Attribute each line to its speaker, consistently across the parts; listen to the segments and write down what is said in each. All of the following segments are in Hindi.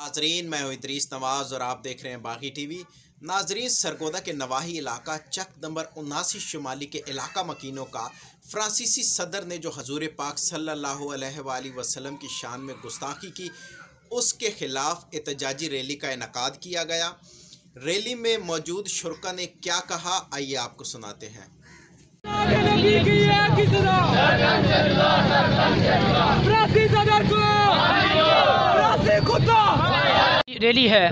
Speaker 1: नाजरीन, मैं हूँ इदरीस नवाज़ और आप देख रहे हैं बागी टीवी। नाजरीन, सरगोदा के नवाही इलाका, चक नंबर उनासी शुमाली के इलाका मकीनों का फ्रांसीसी सदर ने जो हजूर पाक सल्लल्लाहु अलैहि वसल्लम की शान में गुस्ताखी की, उसके ख़िलाफ़ एहतजाजी रैली का इनका किया गया। रैली में मौजूद शुरा ने क्या कहा, आइए आपको सुनाते हैं।
Speaker 2: रैली है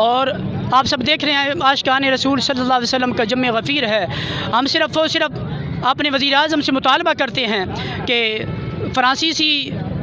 Speaker 2: और आप सब देख रहे हैं आशकान रसूल सल्लल्लाहु अलैहि वसल्लम का जम गफ़ीर है। हम सिर्फ़ और सिर्फ़ अपने वज़ी अजम से मुतालबा करते हैं कि फ़्रांसीसी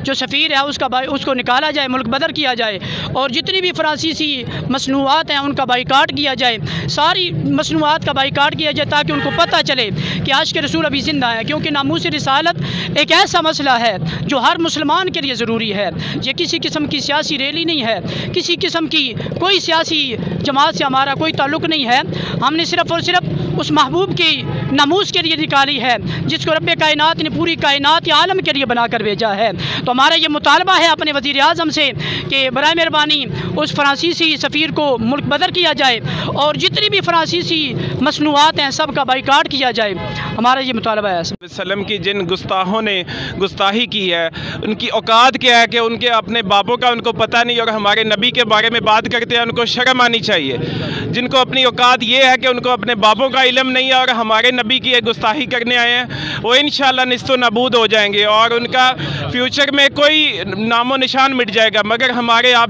Speaker 2: जो सफ़ीर है, उसका भाई, उसको निकाला जाए, मुल्क बदर किया जाए और जितनी भी फ़्रांसीसी मसनूआत हैं, उनका बाईकाट किया जाए। सारी मसनूआत का बाईकाट किया जाए ताकि उनको पता चले कि आज के रसूल अभी ज़िंदा हैं, क्योंकि नामूस रसालत एक ऐसा मसला है जो हर मुसलमान के लिए ज़रूरी है। ये किसी किस्म की सियासी रैली नहीं है, किसी किस्म की कोई सियासी जमात से हमारा कोई ताल्लुक़ नहीं है। हमने सिर्फ़ और सिर्फ़ उस महबूब की नमूज के लिए निकाली है, जिसको रब कायनात ने पूरी कायनात आलम के लिए बनाकर भेजा है। तो हमारा ये मुतालबा है अपने वज़ी अजम से कि बर मेहरबानी उस फ्रांसीसी सफ़ीर को मुल्क बदर किया जाए और जितनी भी फ्रांसीसी मसनूआत हैं, सब का बाइकाट किया जाए। हमारा ये मुतालबा है।
Speaker 3: वसल्लम की जिन गुस्ताहों ने गुस्ताही की है, उनकी औकात क्या है कि उनके अपने बापों का उनको पता नहीं और हमारे नबी के बारे में बात करते हैं, उनको शर्म आनी चाहिए। जिनको अपनी औकात ये है कि उनको अपने बापों का इलम नहीं है और हमारे नबी की गुस्ताही करने आए हैं, वो इन नस्तो नबूद हो जाएँगे और उनका फ्यूचर में कोई नामो निशान मिट जाएगा। मगर हमारे आप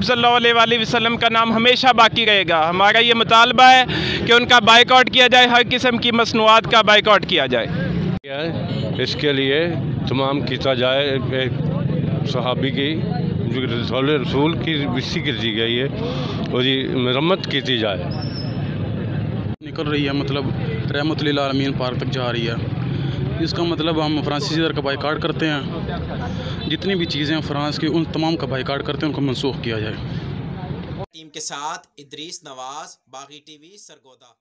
Speaker 3: वसल्लम का नाम हमेशा बाकी रहेगा। हमारा ये मुतालबा है कि उनका बाइकआउट किया जाए, हर किस्म की मसनूआत का बाइकआउट किया जाए।
Speaker 4: इसके लिए तमाम किया जाए सहाबी की रसूल की विसी की गई है, और ये मरम्मत की जाए।
Speaker 5: निकल रही है मतलब रहमत आलमीन पार्क तक जा रही है। इसका मतलब हम फ्रांसीसी दर का बाइकाट करते हैं। जितनी भी चीज़ें फ्रांस की, उन तमाम का बाइकाट करते हैं, उनको मनसूख किया जाए।
Speaker 1: टीम के साथ इदरीस नवाज़, बागी टीवी, सरगोदा।